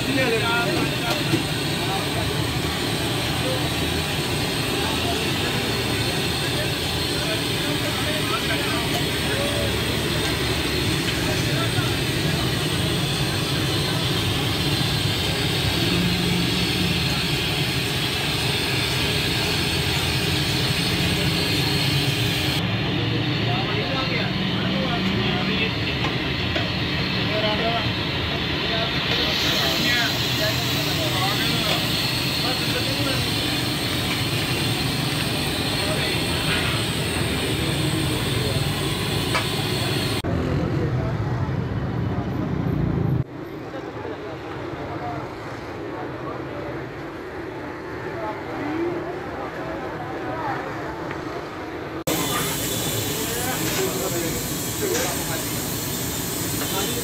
brasileira.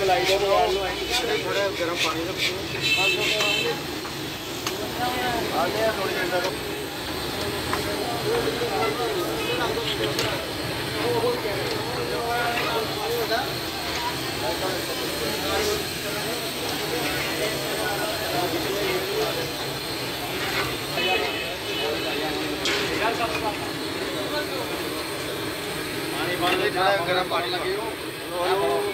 थोड़ा गर्म पानी आ गया थोड़ी घंटा का गर्म पानी लगे हो।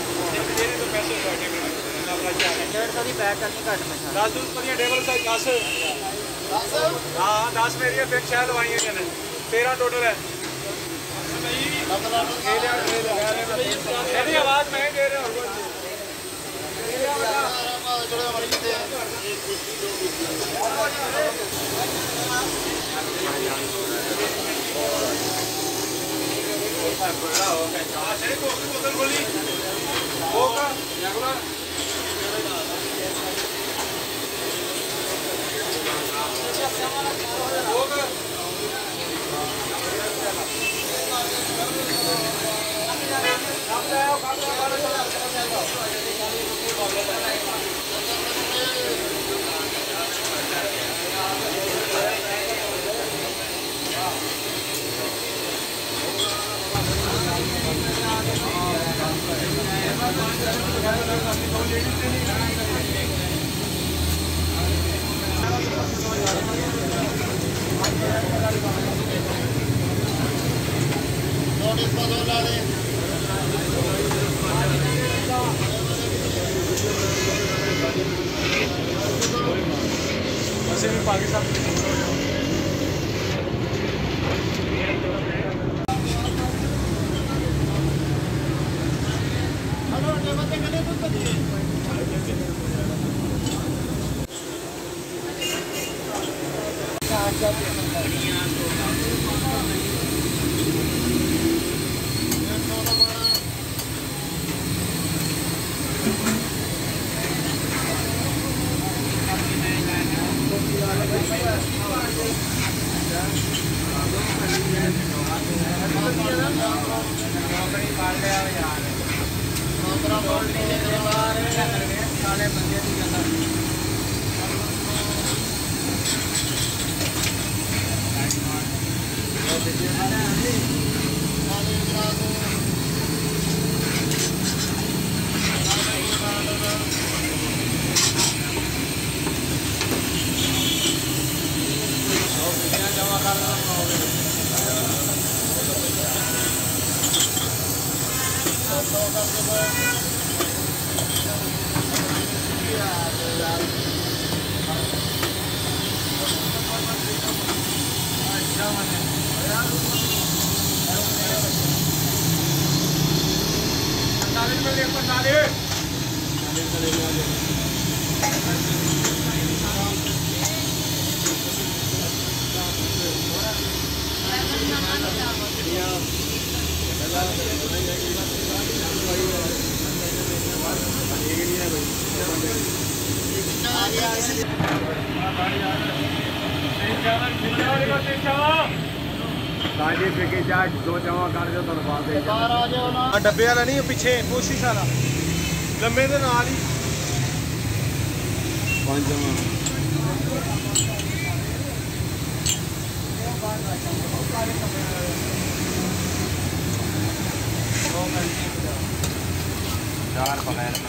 मेरे तो पैसे डेढ़ सौ की पैक करनी घट में दस रुपये टेबल साइज़ दस हाँ दस मेरी फिर छह लवाइया ने तेरह टोटल है मेरी आवाज़ मैं दे रहा हूँ बड़ा हो गया चार बोली Gracias. नोटिस बदल पाकिस्तान ਬਾਹਰ ਕਾਲੇ ਬੰਦੇ ਦੀ ਗੱਲ Salir, salir, salir. Salir. ਡੱਬੇ ਵਾਲਾ ਨਹੀਂ ਪਿੱਛੇ ਕੋਸ਼ਿਸ਼ ਵਾਲਾ ਲੰਮੇ ਦੇ ਨਾਲ ਹੀ ਪੰਜ ਜਮਾ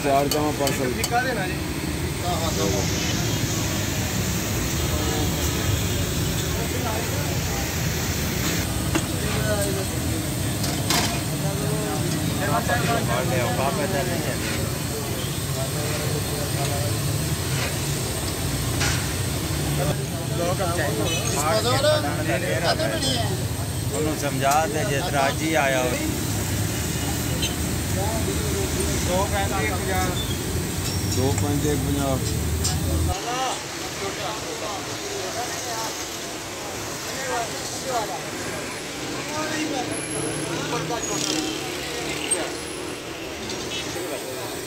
चार जमा पार्सल। और ले औकात में चले उन्होंने समझा दे जिस तरह आया हो। दो पंज एक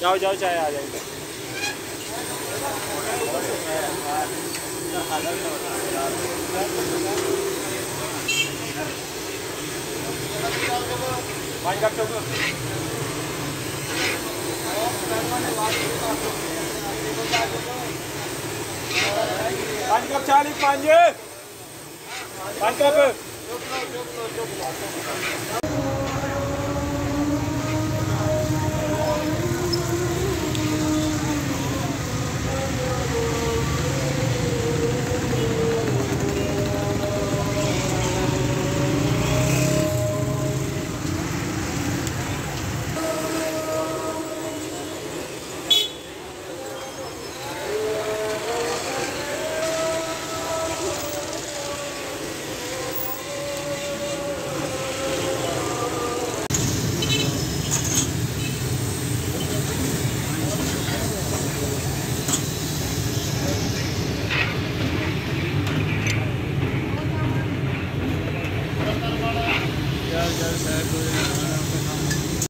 जाओ जाओ चाहे आ जाओ कप चौक पाँच कप चालीस पाँच पाँच कप